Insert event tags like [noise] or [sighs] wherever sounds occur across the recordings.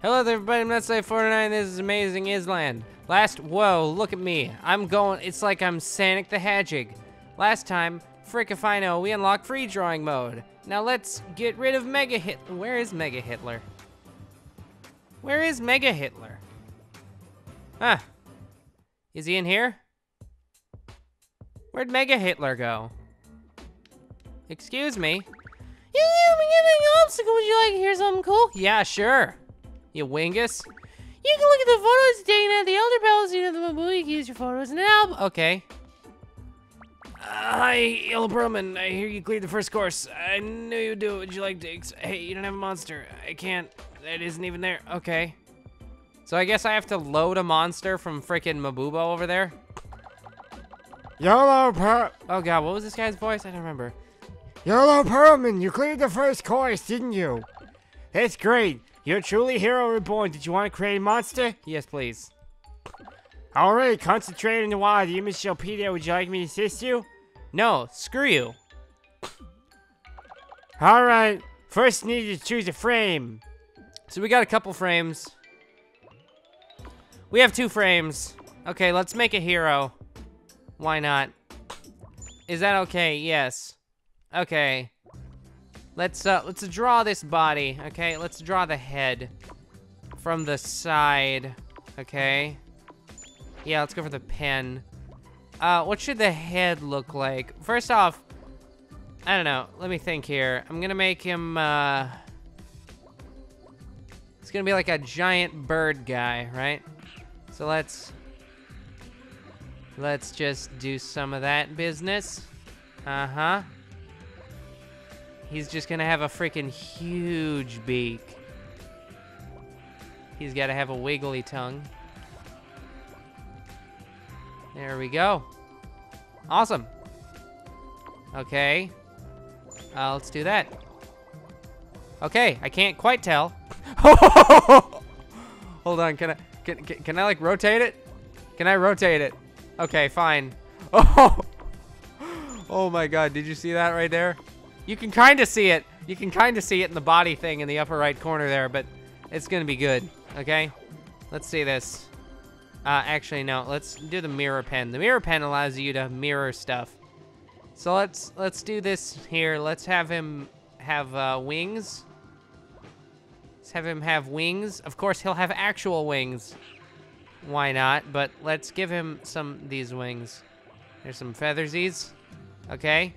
Hello there, everybody. I'm Let's 49. This is Amazing Island. Last, whoa, look at me. I'm going, it's like I'm Sonic the Hedgehog. Last time, frick if I know, we unlocked free drawing mode. Now let's get rid of Mega Hit. Where is Mega Hitler? Where is Mega Hitler? Huh. Is he in here? Where'd Mega Hitler go? Excuse me. You I'm getting an obstacle. Would you like to hear something cool? Yeah, sure. You wingus. You can look at the photos taken at the Elder Palace. You know the. You can use your photos in an album. Okay. Uh, hi, Yellow Perlman. I hear you cleared the first course. I knew you'd do it. Would you like to? Ex hey, you don't have a monster. I can't. It isn't even there. Okay. So I guess I have to load a monster from frickin' Mabubo over there. Yellow Per- Oh god, what was this guy's voice? I don't remember. Yellow Perlman, you cleared the first course, didn't you? That's great. You're truly hero reborn. Did you want to create a monster? Yes, please. Alright, concentrate on the wild. You, Miss Shelpedia, would you like me to assist you? No, screw you. Alright, first need to choose a frame. So we got a couple frames. We have two frames. Okay, let's make a hero. Why not? Is that okay? Yes. Okay. Let's uh let's draw this body, okay? Let's draw the head from the side, okay? Yeah, let's go for the pen. Uh what should the head look like? First off, I don't know. Let me think here. I'm to make him uh It's to be like a giant bird guy, right? So let's let's just do some of that business. Uh-huh. He's just gonna have a freaking huge beak. He's gotta have a wiggly tongue. There we go. Awesome. Okay. Uh, let's do that. Okay, I can't quite tell. [laughs] Hold on, can I, can, can, can I like rotate it? Can I rotate it? Okay, fine. Oh, [laughs] oh my god, did you see that right there? You can kind of see it. You can kind of see it in the body thing in the upper right corner there, but it's going to be good, okay? Let's see this. Uh, actually, no, let's do the mirror pen. The mirror pen allows you to mirror stuff. So let's let's do this here. Let's have him have uh, wings. Let's have him have wings. Of course, he'll have actual wings. Why not? But let's give him some these wings. There's some feathersies. Okay.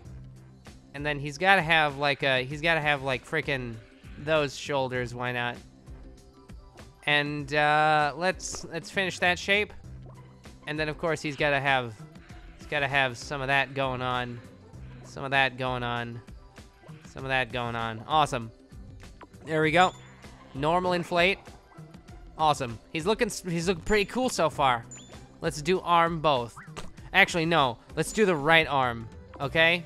And then he's got to have like a he's got to have like freaking those shoulders. Why not? And uh, let's let's finish that shape. And then of course he's got to have he's got to have some of that going on. Some of that going on. Some of that going on. Awesome. There we go. Normal inflate. Awesome. He's looking he's looking pretty cool so far. Let's do arm both. Actually, no. Let's do the right arm. Okay?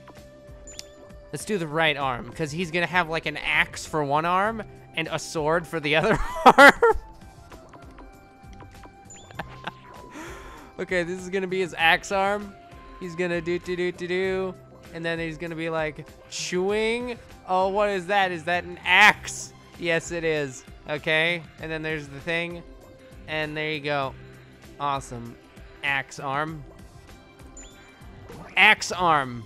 Let's do the right arm, because he's gonna have like an axe for one arm and a sword for the [laughs] other arm. [laughs] okay, this is gonna be his axe arm. He's gonna do do do do do, and then he's gonna be like chewing. Oh, what is that? Is that an axe? Yes, it is. Okay, and then there's the thing, and there you go. Awesome. Axe arm. Axe arm.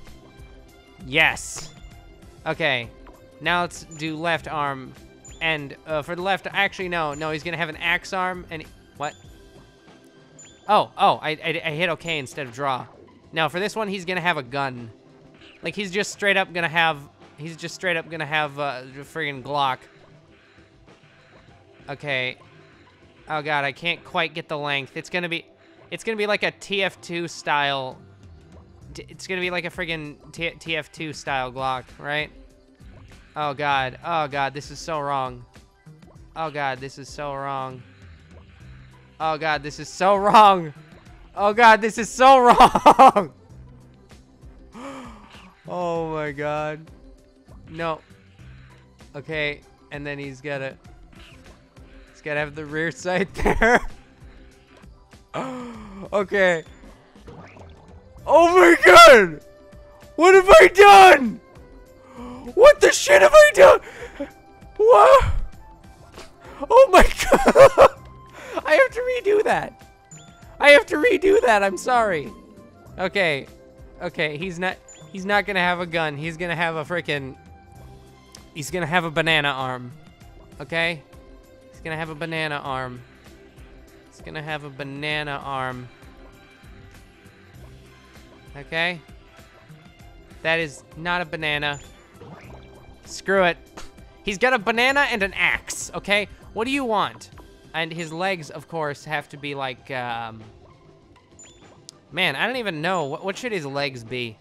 Yes. Okay. Now let's do left arm. And uh, for the left, actually, no. No, he's going to have an axe arm. And what? Oh, oh, I, I, I hit OK instead of draw. Now, for this one, he's going to have a gun. Like, he's just straight up going to have... He's just straight up going to have uh, a friggin' Glock. Okay. Oh, God, I can't quite get the length. It's going to be... It's going to be like a TF2 style it's gonna be like a friggin' TF2 style Glock, right? Oh god, oh god, this is so wrong. Oh god, this is so wrong. Oh god, this is so wrong. Oh god, this is so [laughs] wrong. [gasps] oh my god. No. Okay, and then he's gotta, he's gotta have the rear [laughs] sight there. [laughs] okay. Oh my god! What have I done? What the shit have I done? What? Oh my [laughs] god! I have to redo that. I have to redo that. I'm sorry. Okay. Okay, he's not he's not going to have a gun. He's going to have a freaking He's going to have a banana arm. Okay? He's going to have a banana arm. He's going to have a banana arm. Okay? That is not a banana. Screw it. He's got a banana and an axe, okay? What do you want? And his legs, of course, have to be like, um... Man, I don't even know. What, what should his legs be?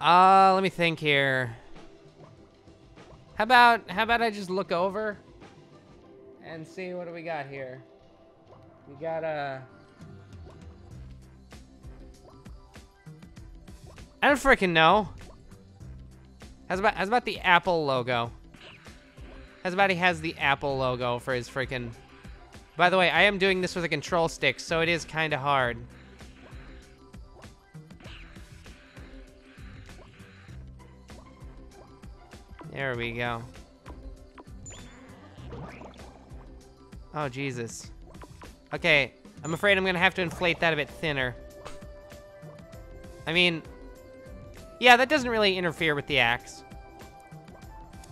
Uh, let me think here. How about, how about I just look over and see what do we got here? We got a... I don't freaking know. How's about, how's about the Apple logo? How's about he has the Apple logo for his freaking... By the way, I am doing this with a control stick, so it is kind of hard. There we go. Oh, Jesus. Okay, I'm afraid I'm gonna have to inflate that a bit thinner. I mean, yeah, that doesn't really interfere with the axe.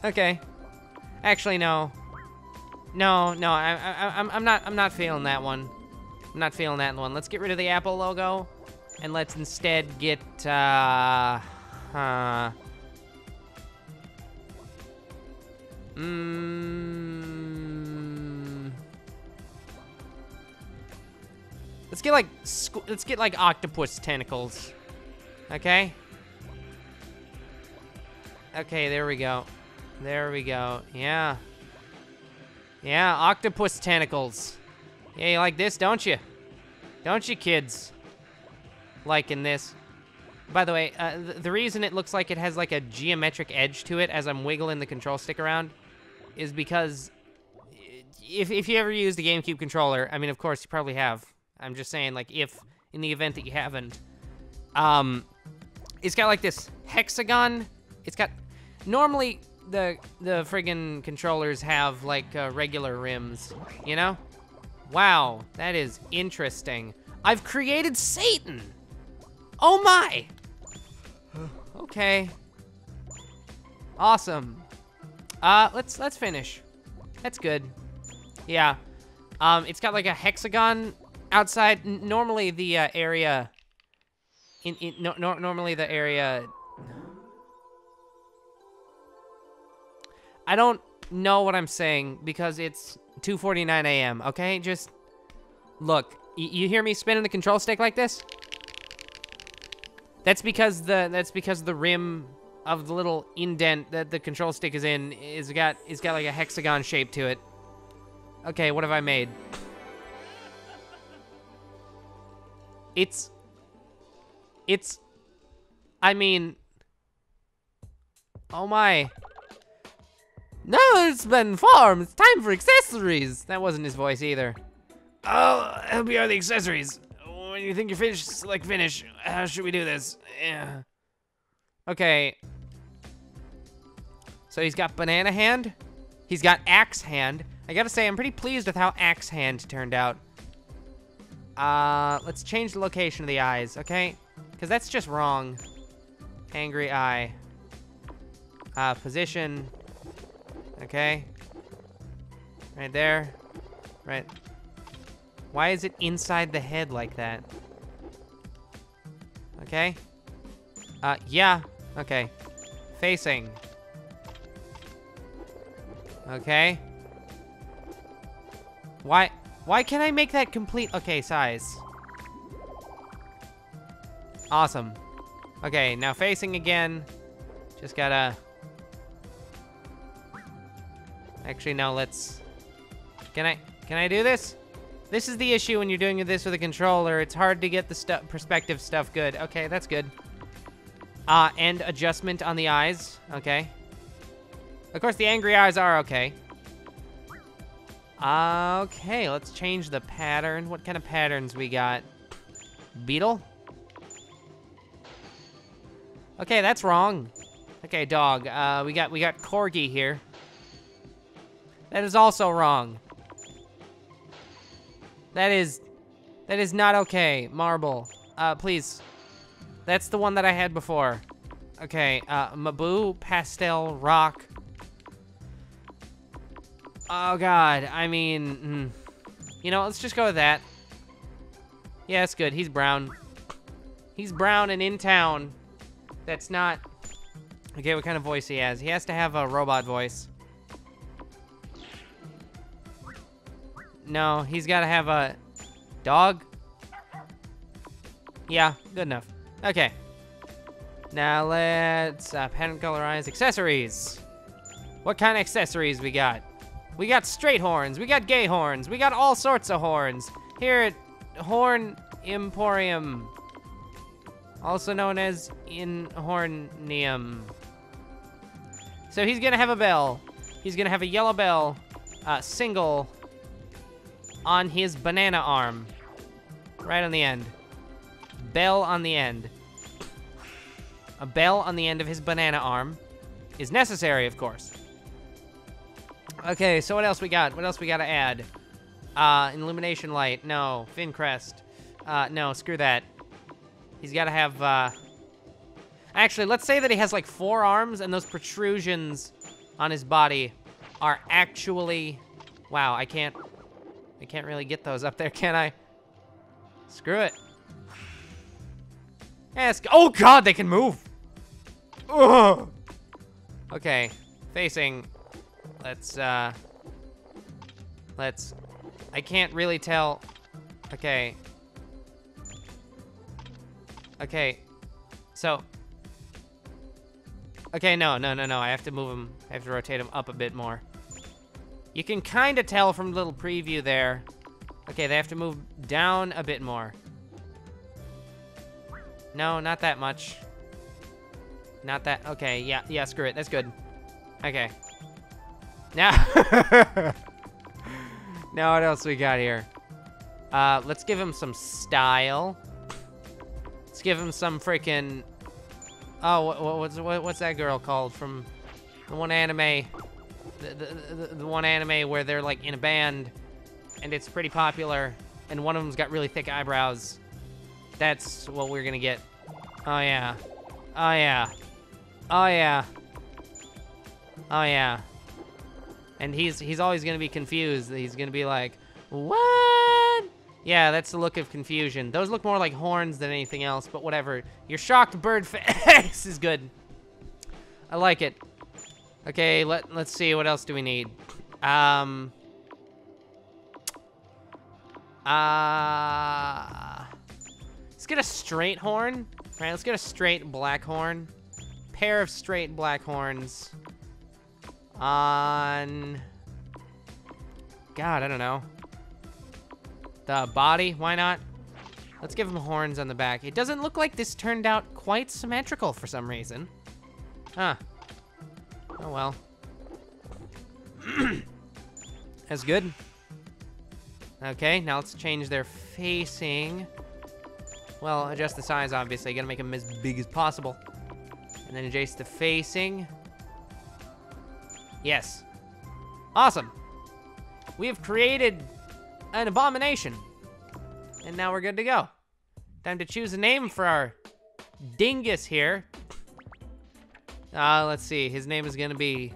Okay. Actually, no. No, no, I, I, I'm, I'm not, I'm not feeling that one. I'm not feeling that one. Let's get rid of the Apple logo, and let's instead get, uh, huh. Mmm. Let's get like let's get like octopus tentacles. Okay? Okay, there we go. There we go. Yeah. Yeah, octopus tentacles. Yeah, you like this, don't you? Don't you, kids? Liking this. By the way, uh, the, the reason it looks like it has like a geometric edge to it as I'm wiggling the control stick around is because if, if you ever used a GameCube controller, I mean, of course, you probably have. I'm just saying, like, if, in the event that you haven't, um, it's got, like, this hexagon. It's got, normally, the, the friggin' controllers have, like, uh, regular rims, you know? Wow, that is interesting. I've created Satan! Oh my! [sighs] okay. Awesome. Uh, let's let's finish. That's good. Yeah. Um, it's got like a hexagon outside. N normally the uh, area. In, in no, no, normally the area. I don't know what I'm saying because it's 2:49 a.m. Okay, just look. you hear me spinning the control stick like this? That's because the that's because the rim of the little indent that the control stick is in is got is got like a hexagon shape to it. Okay, what have I made? It's it's I mean Oh my. No, it's been farm. It's time for accessories. That wasn't his voice either. Oh, help me out the accessories. When you think you're finished, like finish. How should we do this? Yeah. Okay, so he's got Banana Hand. He's got Axe Hand. I gotta say, I'm pretty pleased with how Axe Hand turned out. Uh, let's change the location of the eyes, okay? Because that's just wrong. Angry Eye. Uh, position. Okay. Right there. Right. Why is it inside the head like that? Okay. Uh, yeah. Okay. Facing. Okay. Why, why can't I make that complete? Okay, size. Awesome. Okay, now facing again. Just gotta... Actually, no, let's... Can I, can I do this? This is the issue when you're doing this with a controller. It's hard to get the stu perspective stuff good. Okay, that's good. Uh, and adjustment on the eyes. Okay. Of course, the angry eyes are okay. Okay, let's change the pattern. What kind of patterns we got? Beetle? Okay, that's wrong. Okay, dog. Uh, we got we got corgi here. That is also wrong. That is, that is not okay. Marble, uh, please. That's the one that I had before. Okay, uh, Mabu, Pastel, Rock. Oh God, I mean, mm. you know, let's just go with that. Yeah, it's good. He's brown. He's brown and in town. That's not... Okay, what kind of voice he has? He has to have a robot voice. No, he's got to have a dog. Yeah, good enough. Okay. Now let's uh, pattern colorize accessories. What kind of accessories we got? We got straight horns, we got gay horns, we got all sorts of horns. Here at Horn Emporium, also known as Inhornium. So he's gonna have a bell. He's gonna have a yellow bell, uh, single, on his banana arm. Right on the end. Bell on the end. A bell on the end of his banana arm is necessary, of course. Okay, so what else we got? What else we gotta add? Uh, illumination light. No. Fin crest. Uh, no, screw that. He's gotta have, uh... Actually, let's say that he has like four arms and those protrusions on his body are actually... Wow, I can't... I can't really get those up there, [laughs] can I? Screw it. Ask. Oh god, they can move! Ugh. Okay, facing. Let's, uh... Let's... I can't really tell. Okay. Okay. So. Okay, no, no, no, no. I have to move them. I have to rotate them up a bit more. You can kind of tell from the little preview there. Okay, they have to move down a bit more. No, not that much. Not that. Okay, yeah, yeah, screw it. That's good. Okay. Now. [laughs] now what else we got here? Uh, let's give him some style. Let's give him some freaking. Oh, what, what's what, what's that girl called from the one anime? The, the, the, one anime where they're like in a band, and it's pretty popular, and one of them's got really thick eyebrows. That's what we're gonna get. Oh yeah. Oh yeah. Oh yeah. Oh yeah. And he's he's always gonna be confused. He's gonna be like, what? Yeah, that's the look of confusion. Those look more like horns than anything else, but whatever. Your shocked bird [laughs] face is good. I like it. Okay, let let's see. What else do we need? Um. Uh. Let's get a straight horn. All right, let's get a straight black horn. Pair of straight black horns on... God, I don't know. The body, why not? Let's give him horns on the back. It doesn't look like this turned out quite symmetrical for some reason. Huh. Oh well. [clears throat] That's good. Okay, now let's change their facing. Well, adjust the size, obviously. Gotta make them as big as possible. And then adjust the facing. Yes. Awesome. We have created an abomination. And now we're good to go. Time to choose a name for our dingus here. Uh, let's see. His name is going to be...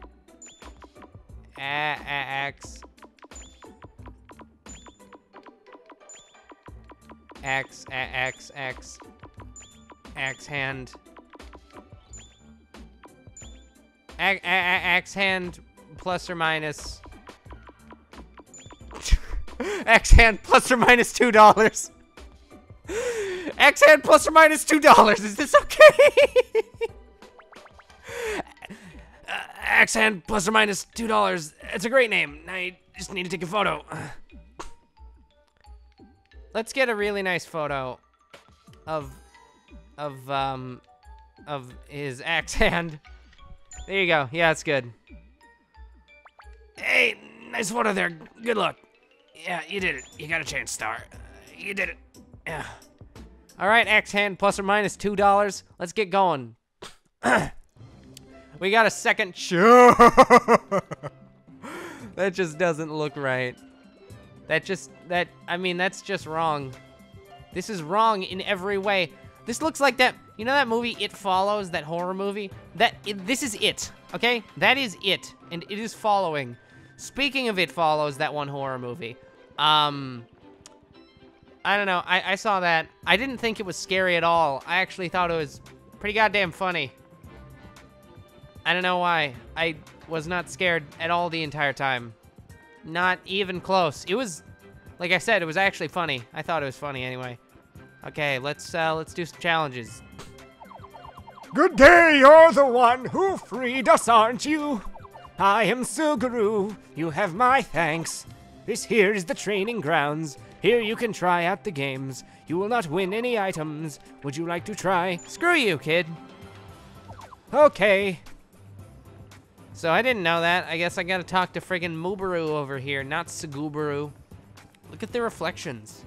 X... X, X, X, X hand. X hand plus or minus. [laughs] X hand plus or minus two dollars. [laughs] X hand plus or minus two dollars. Is this okay? [laughs] hand plus or minus two dollars. It's a great name. I just need to take a photo. [sighs] Let's get a really nice photo of of um of his axe hand. There you go. Yeah, it's good. Hey, nice photo there. Good luck. Yeah, you did it. You got a chance, Star. Uh, you did it. Yeah. All right, X hand plus or minus two dollars. Let's get going. [clears throat] we got a second show. [laughs] that just doesn't look right. That just, that, I mean, that's just wrong. This is wrong in every way. This looks like that, you know that movie, It Follows, that horror movie? That, it, this is it, okay? That is it, and it is following. Speaking of It Follows, that one horror movie, um, I don't know, I, I saw that. I didn't think it was scary at all. I actually thought it was pretty goddamn funny. I don't know why. I was not scared at all the entire time. Not even close. It was, like I said, it was actually funny. I thought it was funny anyway. Okay, let's uh, let's do some challenges. Good day, you're the one who freed us, aren't you? I am Suguru. You have my thanks. This here is the training grounds. Here you can try out the games. You will not win any items. Would you like to try? Screw you, kid. Okay. So I didn't know that. I guess I gotta talk to friggin' Mubaru over here, not Sugubaru. Look at the reflections.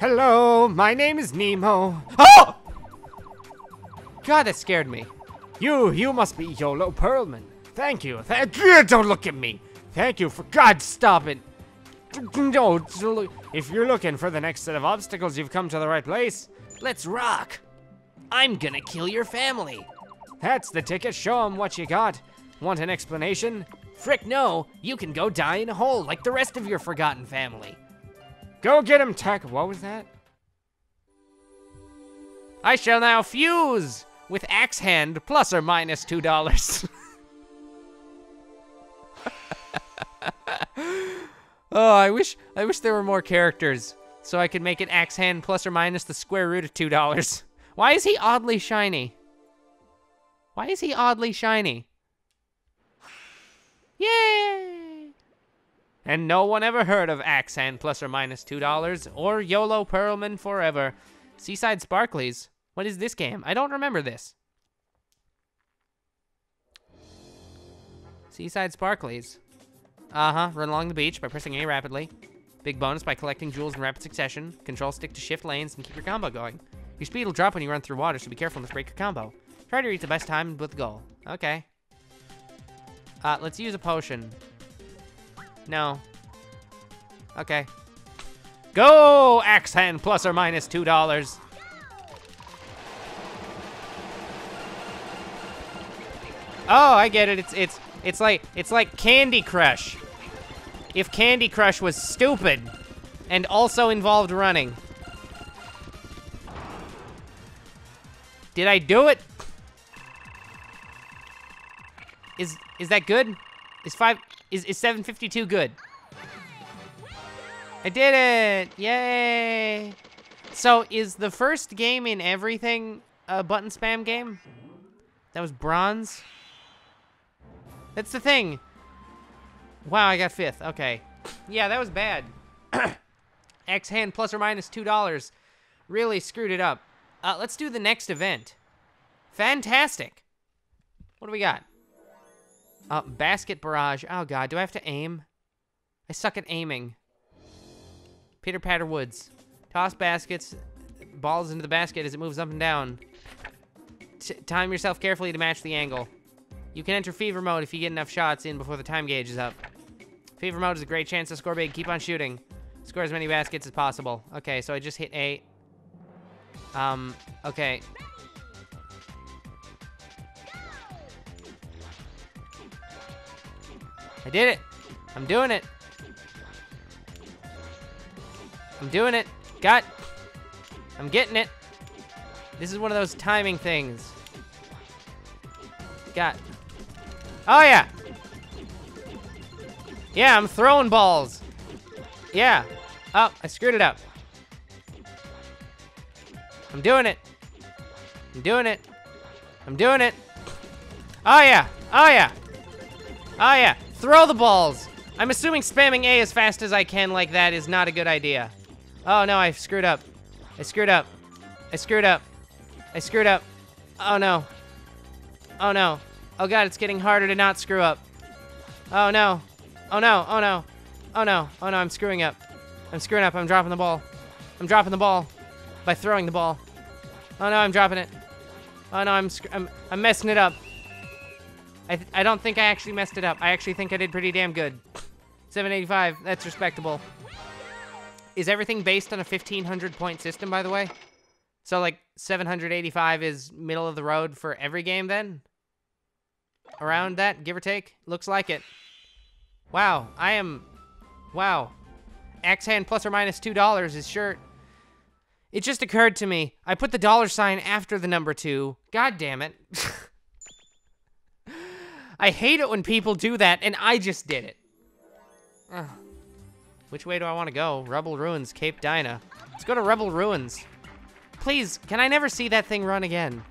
Hello, my name is Nemo. Oh! God, that scared me. You, you must be Yolo Pearlman. Thank you. Thank you. Eh, don't look at me. Thank you for God. Stop it. No, if you're looking for the next set of obstacles, you've come to the right place. Let's rock. I'm gonna kill your family. That's the ticket. Show 'em what you got. Want an explanation? Frick no, you can go die in a hole like the rest of your forgotten family. Go get him, Tech. What was that? I shall now fuse with axe hand plus or minus two dollars. [laughs] oh, I wish I wish there were more characters so I could make it axe hand plus or minus the square root of two dollars. Why is he oddly shiny? Why is he oddly shiny? Yay! And no one ever heard of Axe Hand plus or minus $2 or YOLO Pearlman Forever. Seaside Sparklies. What is this game? I don't remember this. Seaside Sparklies. Uh-huh, run along the beach by pressing A rapidly. Big bonus by collecting jewels in rapid succession. Control stick to shift lanes and keep your combo going. Your speed will drop when you run through water, so be careful not to break your combo. Try to reach the best time with goal. Okay. Uh, let's use a potion. No. Okay. Go, Axe Hand, plus or minus $2. Oh, I get it. It's it's it's like it's like Candy Crush. If Candy Crush was stupid and also involved running. Did I do it? Is is that good? Is five is is 752 good? I did it! Yay! So is the first game in everything a button spam game? That was bronze? That's the thing. Wow, I got fifth. Okay. Yeah, that was bad. [coughs] X hand plus or $2. Really screwed it up. Uh, let's do the next event. Fantastic. What do we got? Uh, basket barrage. Oh god, do I have to aim? I suck at aiming. Peter Patter Woods. Toss baskets, balls into the basket as it moves up and down. T time yourself carefully to match the angle. You can enter fever mode if you get enough shots in before the time gauge is up. Fever mode is a great chance to score big. Keep on shooting. Score as many baskets as possible. Okay, so I just hit A. Um, okay. I did it. I'm doing it. I'm doing it. Got. I'm getting it. This is one of those timing things. Got. Oh, yeah. Yeah, I'm throwing balls. Yeah. Oh, I screwed it up. I'm doing it. I'm doing it. I'm doing it. Oh, yeah. Oh, yeah. Oh, yeah. Throw the balls. I'm assuming spamming A as fast as I can like that is not a good idea. Oh, no, I screwed up. I screwed up. I screwed up. I screwed up. Oh, no. Oh, no. Oh, God, it's getting harder to not screw up. Oh, no. Oh, no. Oh, no. Oh, no. Oh, no, I'm screwing up. I'm screwing up. I'm dropping the ball. I'm dropping the ball by throwing the ball. Oh, no, I'm dropping it. Oh, no, I'm, I'm, I'm messing it up. I, I don't think I actually messed it up. I actually think I did pretty damn good. 785. That's respectable. Is everything based on a 1500 point system, by the way? So, like, 785 is middle of the road for every game then? Around that, give or take? Looks like it. Wow, I am... Wow. X hand plus or minus $2 is sure... It just occurred to me. I put the dollar sign after the number two. God damn it. [laughs] I hate it when people do that, and I just did it. Ugh. Which way do I want to go? Rebel Ruins, Cape Dinah. Let's go to Rebel Ruins. Please, can I never see that thing run again?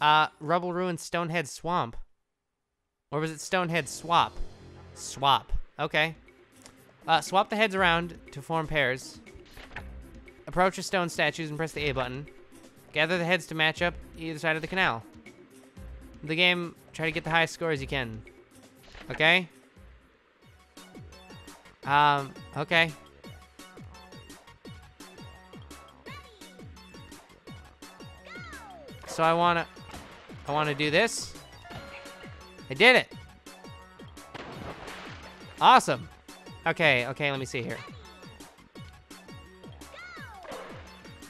Uh, Rebel Ruins, Stonehead Swamp. Or was it Stonehead Swap? Swap. Okay. Uh, swap the heads around to form pairs. Approach the stone statues and press the A button. Gather the heads to match up either side of the canal. The game, try to get the highest score as you can. Okay? Um, okay. So I wanna, I wanna do this. I did it. Awesome. Okay, okay, let me see here.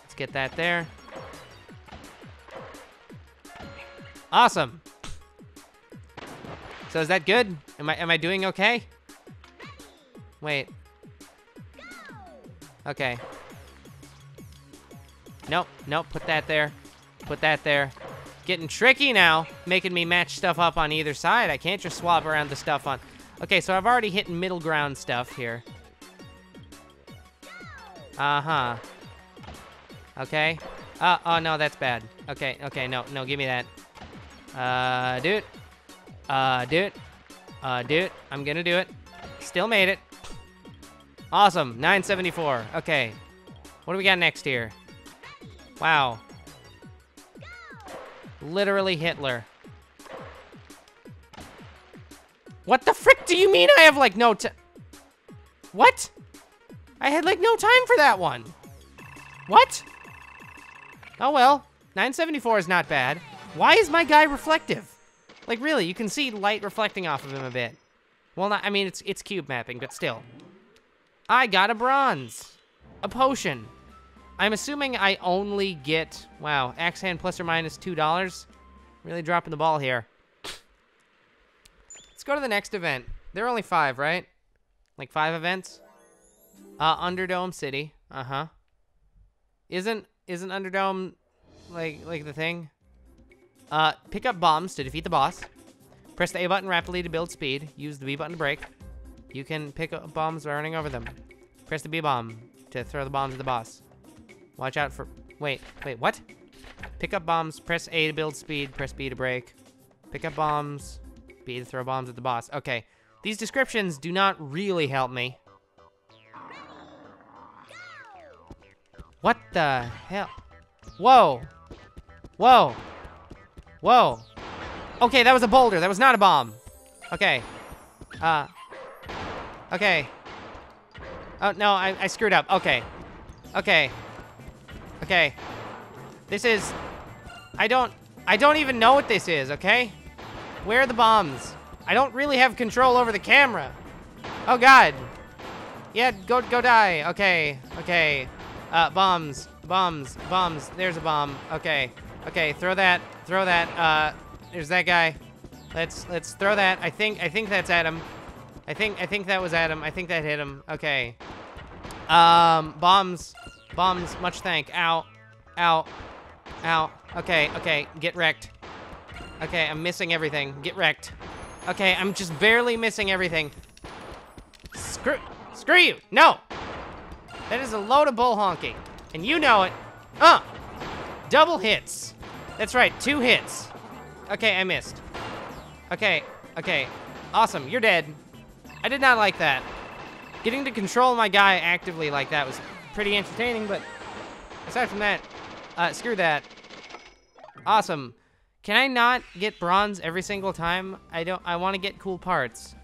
Let's get that there. Awesome. So is that good? Am I am I doing okay? Wait. Okay. Nope, nope, put that there. Put that there. Getting tricky now, making me match stuff up on either side. I can't just swap around the stuff on... Okay, so I've already hit middle ground stuff here. Uh-huh. Okay. Uh, oh, no, that's bad. Okay, okay, no, no, give me that. Uh, do it. Uh, do it. Uh, do it. I'm gonna do it. Still made it. Awesome. 974. Okay. What do we got next here? Wow. Literally Hitler. What the frick do you mean I have, like, no time? What? I had, like, no time for that one. What? Oh, well. 974 is not bad. Why is my guy reflective? Like, really, you can see light reflecting off of him a bit. Well, not, I mean, it's, it's cube mapping, but still. I got a bronze. A potion. I'm assuming I only get, wow, axe hand plus or minus $2. Really dropping the ball here. Let's go to the next event. There are only five, right? Like five events? Uh, Underdome City. Uh-huh. Isn't, isn't Underdome, like, like the thing? Uh, pick up bombs to defeat the boss. Press the A button rapidly to build speed. Use the B button to break. You can pick up bombs by running over them. Press the B bomb to throw the bombs at the boss. Watch out for... Wait, wait, what? Pick up bombs, press A to build speed, press B to break. Pick up bombs, B to throw bombs at the boss. Okay, these descriptions do not really help me. What the hell? Whoa. Whoa. Whoa. Okay, that was a boulder. That was not a bomb. Okay. Uh. Okay. Oh, no, I, I screwed up. Okay. Okay. Okay. This is... I don't... I don't even know what this is, okay? Where are the bombs? I don't really have control over the camera. Oh, God. Yeah, go, go die. Okay. Okay. Uh, bombs. Bombs. Bombs. There's a bomb. Okay. Okay, throw that. Throw that. Uh, there's that guy. Let's let's throw that. I think I think that's Adam. I think I think that was Adam. I think that hit him. Okay. Um, bombs. Bombs. Much thank. Ow. Ow. Ow. Okay. Okay. Get wrecked. Okay, I'm missing everything. Get wrecked. Okay, I'm just barely missing everything. Screw. Screw you. No. That is a load of bull honking, and you know it. Uh. Double hits. That's right, two hits. Okay, I missed. Okay, okay. Awesome, you're dead. I did not like that. Getting to control my guy actively like that was pretty entertaining, but aside from that, uh, screw that. Awesome. Can I not get bronze every single time? I don't, I want to get cool parts.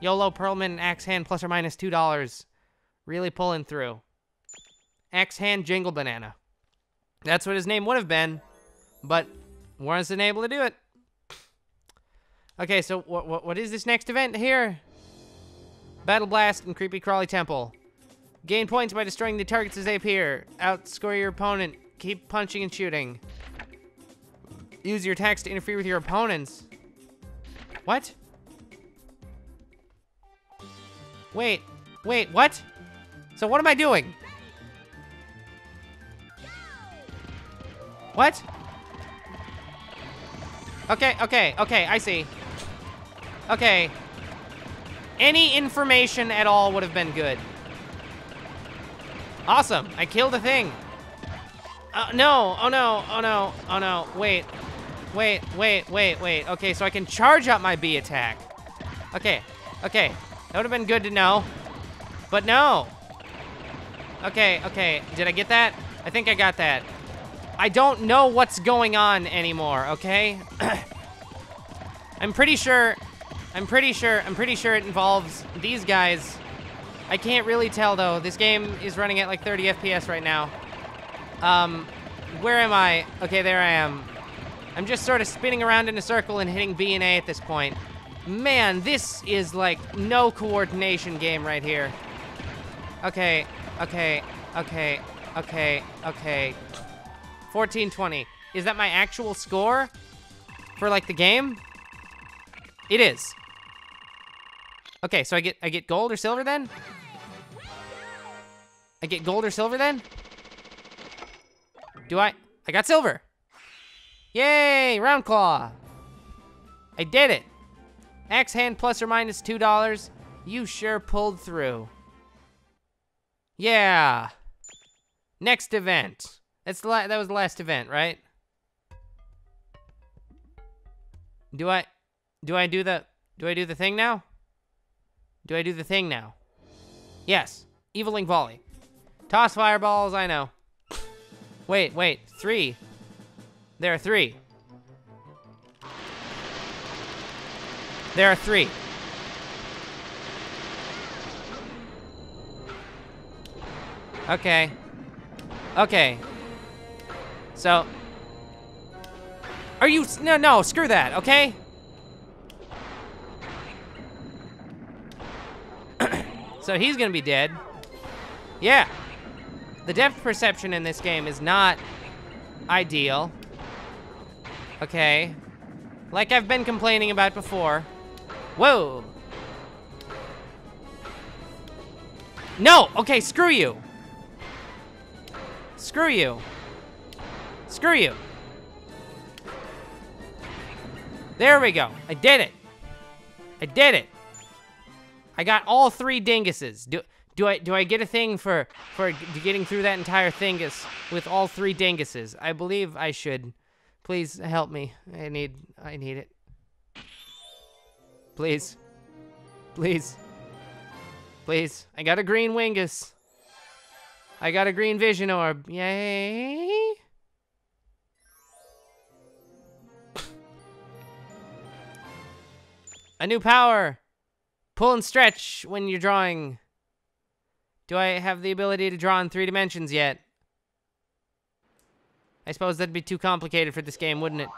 YOLO Pearlman Axe Hand plus or minus $2. Really pulling through. Axe Hand Jingle Banana. That's what his name would have been, but wasn't able to do it. Okay, so what, what, what is this next event here? Battle Blast and Creepy Crawly Temple. Gain points by destroying the targets as they appear. Outscore your opponent. Keep punching and shooting. Use your attacks to interfere with your opponents. What? Wait, wait, what? So what am I doing? What? Okay, okay, okay, I see. Okay. Any information at all would have been good. Awesome, I killed a thing. Uh, no, oh no, oh no, oh no, wait. Wait, wait, wait, wait. Okay, so I can charge up my B attack. Okay, okay. That would have been good to know. But no. Okay, okay. Did I get that? I think I got that. I don't know what's going on anymore, okay? [clears throat] I'm pretty sure, I'm pretty sure, I'm pretty sure it involves these guys. I can't really tell though. This game is running at like 30 FPS right now. Um, where am I? Okay, there I am. I'm just sort of spinning around in a circle and hitting B and A at this point. Man, this is like no coordination game right here. Okay, okay, okay, okay, okay. 1420. Is that my actual score for like the game? It is. Okay, so I get I get gold or silver then? I get gold or silver then? Do I? I got silver. Yay, round claw. I did it. Axe hand plus or minus $2. You sure pulled through. Yeah. Next event. That's the that was the last event, right? Do I do I do the do I do the thing now? Do I do the thing now? Yes. Eviling volley. Toss fireballs, I know. Wait, wait, three. There are three. There are three. Okay. Okay. So. Are you. No, no, screw that, okay? [clears throat] so he's gonna be dead. Yeah. The depth perception in this game is not ideal. Okay. Like I've been complaining about before. Whoa. No! Okay, screw you. Screw you. Screw you. There we go. I did it. I did it. I got all three dinguses. Do do I do I get a thing for for getting through that entire thingus with all three dinguses? I believe I should. Please help me. I need I need it. Please. Please. Please. I got a green wingus. I got a green vision orb. Yay. a new power. Pull and stretch when you're drawing. Do I have the ability to draw in three dimensions yet? I suppose that'd be too complicated for this game, wouldn't it?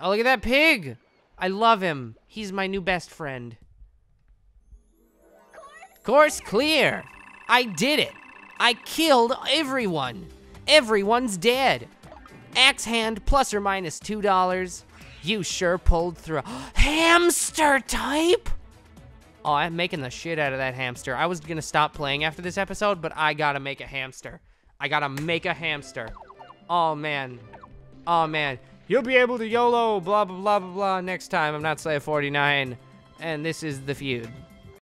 Oh, look at that pig! I love him. He's my new best friend. Course clear. I did it. I killed everyone. Everyone's dead. Axe hand plus or $2. You sure pulled through. [gasps] Hamster type? Oh, I'm making the shit out of that hamster. I was gonna stop playing after this episode, but I gotta make a hamster. I gotta make a hamster. Oh, man. Oh, man. You'll be able to YOLO blah, blah, blah, blah, blah next time. I'm not Slaya 49, and this is The Feud.